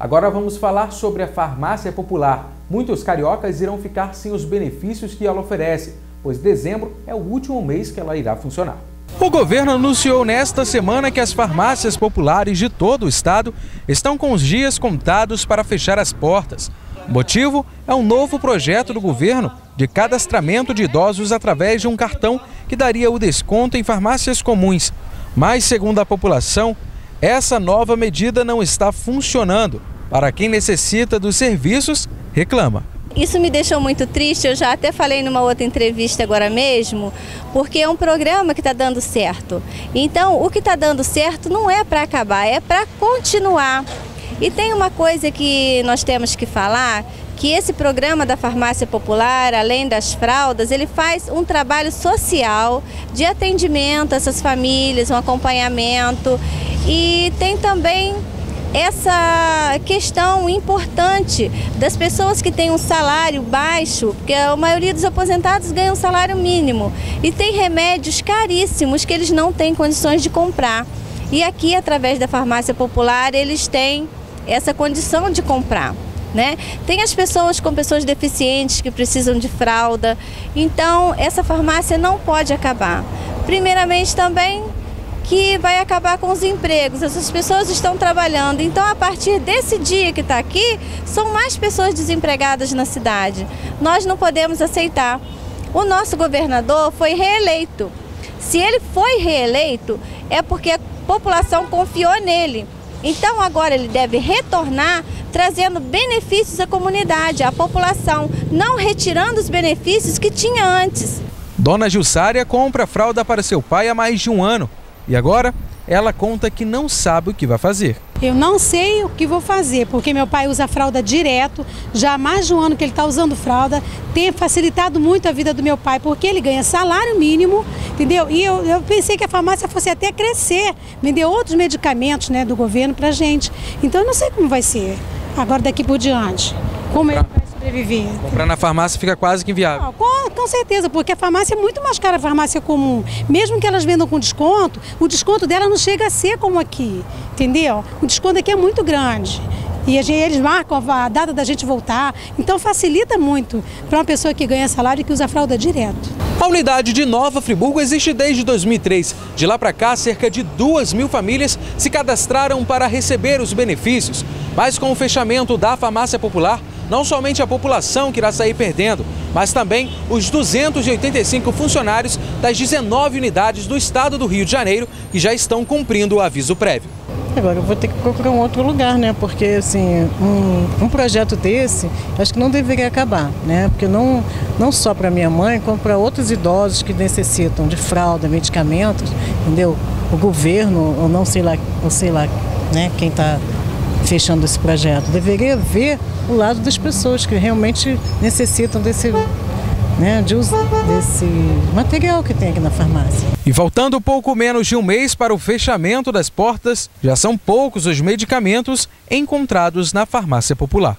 Agora vamos falar sobre a farmácia popular. Muitos cariocas irão ficar sem os benefícios que ela oferece, pois dezembro é o último mês que ela irá funcionar. O governo anunciou nesta semana que as farmácias populares de todo o estado estão com os dias contados para fechar as portas. O motivo é um novo projeto do governo de cadastramento de idosos através de um cartão que daria o desconto em farmácias comuns. Mas, segundo a população, essa nova medida não está funcionando. Para quem necessita dos serviços, reclama. Isso me deixou muito triste, eu já até falei numa outra entrevista agora mesmo, porque é um programa que está dando certo. Então, o que está dando certo não é para acabar, é para continuar. E tem uma coisa que nós temos que falar, que esse programa da farmácia popular, além das fraldas, ele faz um trabalho social de atendimento a essas famílias, um acompanhamento e tem também essa questão importante das pessoas que têm um salário baixo, porque a maioria dos aposentados ganha um salário mínimo e tem remédios caríssimos que eles não têm condições de comprar. E aqui, através da farmácia popular, eles têm essa condição de comprar. Né? Tem as pessoas com pessoas deficientes que precisam de fralda, então essa farmácia não pode acabar. Primeiramente também que vai acabar com os empregos. Essas pessoas estão trabalhando. Então, a partir desse dia que está aqui, são mais pessoas desempregadas na cidade. Nós não podemos aceitar. O nosso governador foi reeleito. Se ele foi reeleito, é porque a população confiou nele. Então, agora ele deve retornar trazendo benefícios à comunidade, à população, não retirando os benefícios que tinha antes. Dona Gilsária compra fralda para seu pai há mais de um ano. E agora ela conta que não sabe o que vai fazer. Eu não sei o que vou fazer, porque meu pai usa fralda direto, já há mais de um ano que ele está usando fralda, tem facilitado muito a vida do meu pai, porque ele ganha salário mínimo, entendeu? E eu, eu pensei que a farmácia fosse até crescer, vender outros medicamentos né, do governo para gente. Então eu não sei como vai ser agora daqui por diante. Como vai sobreviver. Comprar na farmácia fica quase que inviável. Não, com, com, certeza, porque a farmácia é muito mais cara a farmácia comum. Mesmo que elas vendam com desconto, o desconto dela não chega a ser como aqui, entendeu? O desconto aqui é muito grande. E eles marcam a data da gente voltar. Então facilita muito para uma pessoa que ganha salário e que usa fralda direto. A unidade de Nova Friburgo existe desde 2003. De lá para cá, cerca de duas mil famílias se cadastraram para receber os benefícios. Mas com o fechamento da farmácia popular, não somente a população que irá sair perdendo, mas também os 285 funcionários das 19 unidades do estado do Rio de Janeiro que já estão cumprindo o aviso prévio. Agora eu vou ter que procurar um outro lugar, né? Porque assim, um, um projeto desse, acho que não deveria acabar, né? Porque não, não só para minha mãe, como para outros idosos que necessitam de fralda, medicamentos, entendeu? O governo, ou não sei lá, ou sei lá, né? Quem está fechando esse projeto. Deveria ver o lado das pessoas que realmente necessitam desse, né, de desse material que tem aqui na farmácia. E faltando pouco menos de um mês para o fechamento das portas, já são poucos os medicamentos encontrados na farmácia popular.